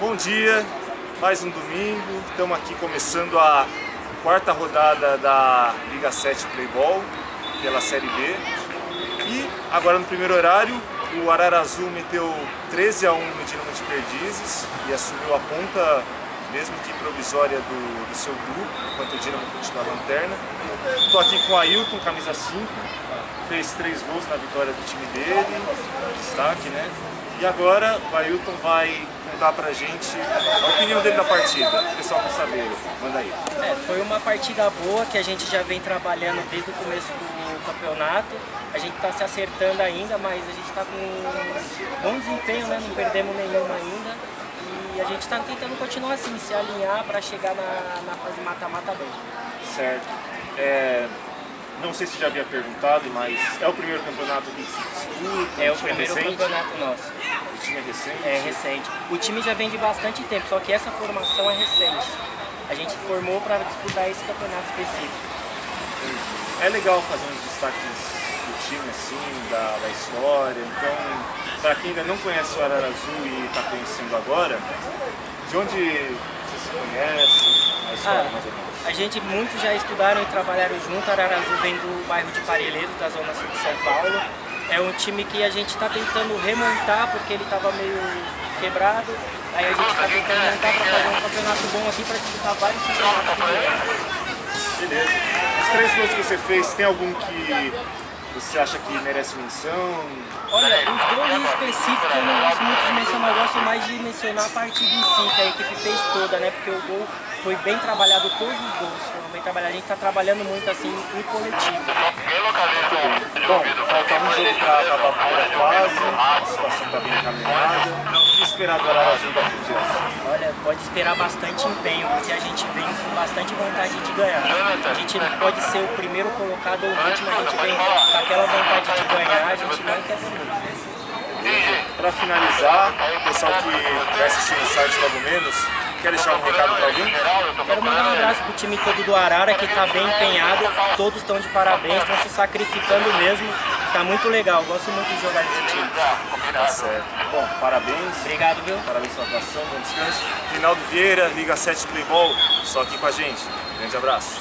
Bom dia, mais um domingo, estamos aqui começando a quarta rodada da Liga 7 Playball pela Série B. E agora no primeiro horário o Arara Azul meteu 13 a 1 no Dinamo de Perdizes e assumiu a ponta mesmo que provisória do, do seu grupo, enquanto o Dinamo continua a lanterna. Estou aqui com o Ailton, camisa 5, fez três gols na vitória do time dele, destaque, né? E agora o Ailton vai contar pra gente a opinião dele da partida. O pessoal quer saber, manda aí. É, foi uma partida boa que a gente já vem trabalhando desde o começo do campeonato. A gente está se acertando ainda, mas a gente está com bom desempenho, né? não perdemos nenhuma ainda. E a gente está tentando continuar assim, se alinhar para chegar na, na fase mata-mata bem. Certo. É, não sei se já havia perguntado, mas é o primeiro campeonato que se disputa? É o time primeiro recente? campeonato nosso. O time é recente? É recente. O time já vem de bastante tempo, só que essa formação é recente. A gente formou para disputar esse campeonato específico. É legal fazer uns destaques do time, assim, da, da história. Então, para quem ainda não conhece o Arara Azul e está conhecendo agora, de onde você se conhece? A história, Ah, mais ou menos. A gente, muitos já estudaram e trabalharam junto. Ararazu vem do bairro de Parelheiros, da zona sul de São Paulo. É um time que a gente está tentando remontar porque ele estava meio quebrado. Aí a gente está tentando montar para fazer um campeonato bom aqui para disputar vários campeonatos. Beleza. Os três gols que você fez, tem algum que você acha que merece menção? Olha, os gols específicos eu não gosto muito de mencionar, eu gosto mais de mencionar a partida em si, que a equipe fez toda, né? Porque o gol foi bem trabalhado, todos os gols foram bem trabalhados. A gente está trabalhando muito assim em coletivo. Bom, falta um jogo para acabar a primeira fase, a situação está bem encaminhada. O que esperar do Arara Azul daqui por diante? Olha, pode esperar bastante empenho, porque a gente vem com bastante vontade de ganhar. A gente não pode ser o primeiro colocado ou o último, a gente vem com aquela vontade de ganhar, a gente não quer muito. Para finalizar, o pessoal que vai assistir o site logo menos, quer deixar um recado para alguém? Quero mandar um abraço pro time todo do Arara, que está bem empenhado, todos estão de parabéns, estão se sacrificando mesmo, tá muito legal, gosto muito de jogar nesse time. Tá certo. Bom, parabéns. Obrigado, viu? Parabéns pela atuação, bom descanso. Rinaldo Vieira, Liga 7 Playball, só aqui com a gente. Grande abraço.